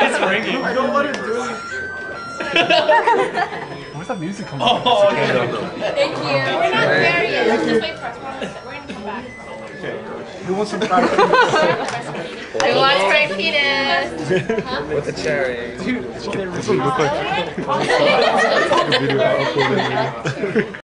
it's ringing. I don't want to do it. Where's that music coming from? Oh, okay. Thank you. We're not there yet. Just wait for us. We're going to come back. Okay. Who wants some fried peanuts? I want fried With a cherry. Dude, look like. Video I uploaded.